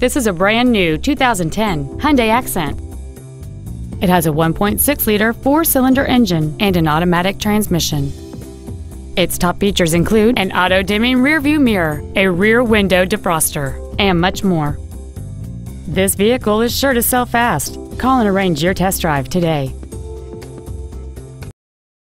This is a brand new 2010 Hyundai Accent. It has a 1.6-liter four-cylinder engine and an automatic transmission. Its top features include an auto-dimming rearview mirror, a rear window defroster, and much more. This vehicle is sure to sell fast. Call and arrange your test drive today.